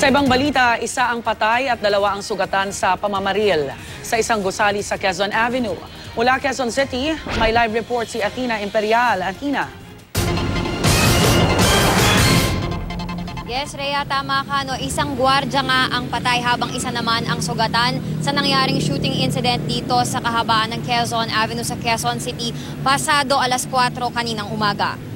Sa ibang balita, isa ang patay at dalawa ang sugatan sa pamamaril sa isang gusali sa Quezon Avenue. Mula Quezon City, may live report si Athena Imperial. Athena. Yes, Rhea, tama ka. No? Isang gwardya nga ang patay habang isa naman ang sugatan sa nangyaring shooting incident dito sa kahabaan ng Quezon Avenue sa Quezon City pasado alas 4 kaninang umaga.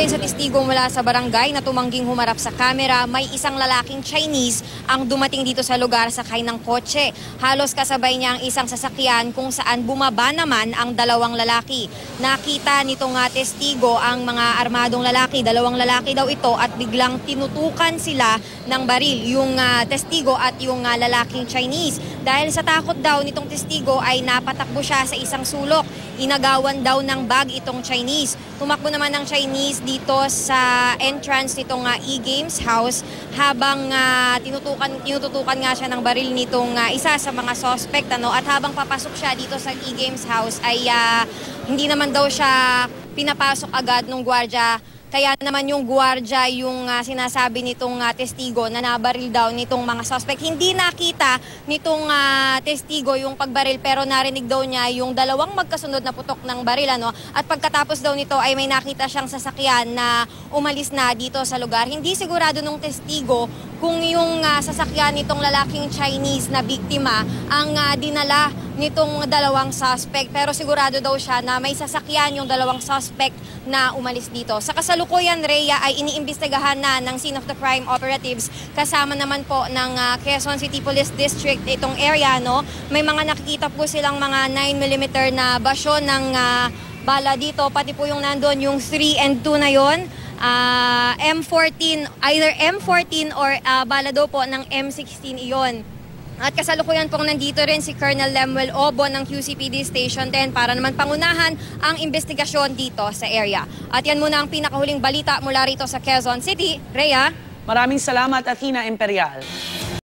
Ayon sa testigo mula sa barangay na tumangging humarap sa kamera, may isang lalaking Chinese ang dumating dito sa lugar sakay ng kotse. Halos kasabay niya ang isang sasakyan kung saan bumaba naman ang dalawang lalaki. Nakita nito nga testigo ang mga armadong lalaki, dalawang lalaki daw ito at biglang tinutukan sila ng baril, yung ah, testigo at yung ah, lalaking Chinese. Dahil sa takot daw nitong testigo ay napatakbo siya sa isang sulok. Inagawan daw ng bag itong Chinese. Tumakbo naman ng Chinese dito sa entrance nitong ah, e-games house habang ah, tinutukan tinututukan nga siya ng baril nitong ah, isa sa mga suspect ano at habang papasok siya dito sa e-games house ay ah, hindi naman daw siya pinapasok agad ng gwardiya kaya naman yung gwardiya yung ah, sinasabi nitong ah, testigo na nabaril daw nitong mga suspect. Hindi nakita nitong ah, testigo yung pagbaril pero narinig daw niya yung dalawang magkasunod na putok ng baril. Ano? At pagkatapos daw nito ay may nakita siyang sasakyan na umalis na dito sa lugar. Hindi sigurado nung testigo kung yung ah, sasakyan nitong lalaking Chinese na biktima ang ah, dinala nitong dalawang suspect. Pero sigurado daw siya na may sasakyan yung dalawang suspect na umalis dito. Sa kasalukuyan, Rhea, ay iniimbestigahan na ng scene of the crime operatives kasama naman po ng ah, Quezon City Police District itong area. No? May mga nakikita po silang mga 9mm na basyo ng ah, bala dito. Pati po yung nandun yung 3 and 2 na yon. Ah, M14, either M14 or ah, bala daw po ng M16 iyon. At kasalukuyan pong nandito rin si Colonel Lemuel Obo ng QCPD Station 10 para naman pangunahan ang investigasyon dito sa area. At yan muna ang pinakahuling balita mula rito sa Quezon City. Rhea? Maraming salamat, Athena Imperial.